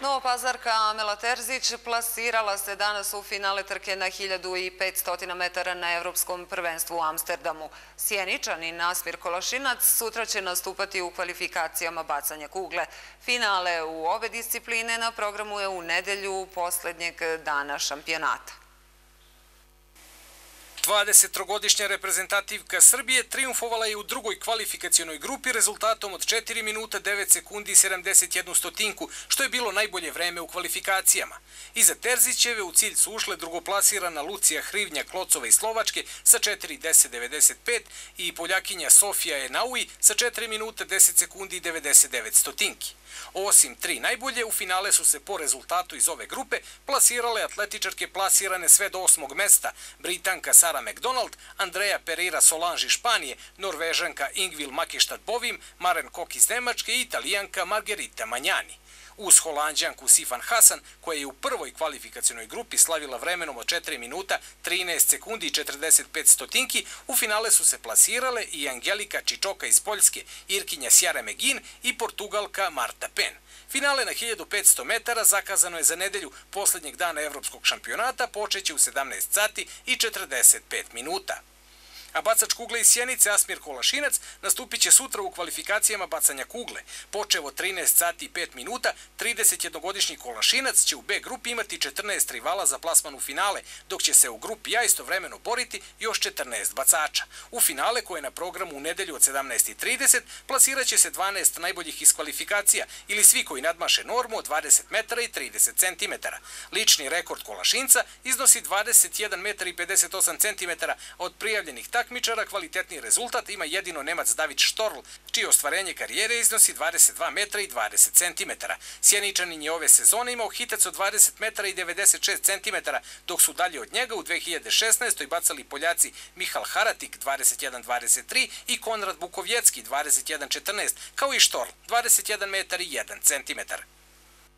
Novopazarka Amela Terzić plasirala se danas u finale trke na 1500 metara na Evropskom prvenstvu u Amsterdamu. Sjeničan i Nasmir Kolašinac sutra će nastupati u kvalifikacijama bacanja kugle. Finale u ove discipline na programu je u nedelju poslednjeg dana šampionata. 23-godišnja reprezentativka Srbije triumfovala je u drugoj kvalifikacijonoj grupi rezultatom od 4 minuta 9 sekundi i 71 stotinku, što je bilo najbolje vreme u kvalifikacijama. Iza Terzićeve u cilj su ušle drugoplasirana Lucija Hrivnja Klocova i Slovačke sa 4.10.95 i Poljakinja Sofija Enaui sa 4 minuta 10 sekundi i 99 stotinki. Osim tri najbolje, u finale su se po rezultatu iz ove grupe plasirale atletičarke plasirane sve do osmog mesta, Britanka Sara McDonald, Andreja Pereira Solange iz Španije, Norvežanka Ingvil Makeštad Bovim, Maren Kok iz Nemačke i Italijanka Margerita Manjani. Uz Holandjanku Sifan Hasan, koja je u prvoj kvalifikacionoj grupi slavila vremenom od 4 minuta, 13 sekundi i 45 stotinki, u finale su se plasirale i Angelika Čičoka iz Poljske, Irkinja Sjara Megin i Portugalka Marta Pen. Finale na 1500 metara zakazano je za nedelju poslednjeg dana evropskog šampionata, počeće u 17 sati i 45 minuta a bacač kugle iz Sjenice Asmir Kolašinac nastupit će sutra u kvalifikacijama bacanja kugle. Počevo od 13 sati i 5 minuta, 31-godišnji Kolašinac će u B grupi imati 14 rivala za plasman u finale, dok će se u grupi A istovremeno boriti još 14 bacača. U finale koje je na programu u nedelju od 17.30 plasirat će se 12 najboljih iz kvalifikacija ili svi koji nadmaše normu od 20 metara i 30 centimetara. Lični rekord Kolašinca iznosi 21 metara i 58 centimetara od prijavljenih takmičara kvalitetni rezultat ima jedino Nemac David Štorl, čije ostvarenje karijere iznosi 22 metra i 20 centimetara. Sjeničanin je ove sezone imao hitac od 20 metara i 96 centimetara, dok su dalje od njega u 2016. bacali Poljaci Mihal Haratik 21-23 i Konrad Bukovjecki 21-14, kao i Štorl 21 metar i 1 centimetar.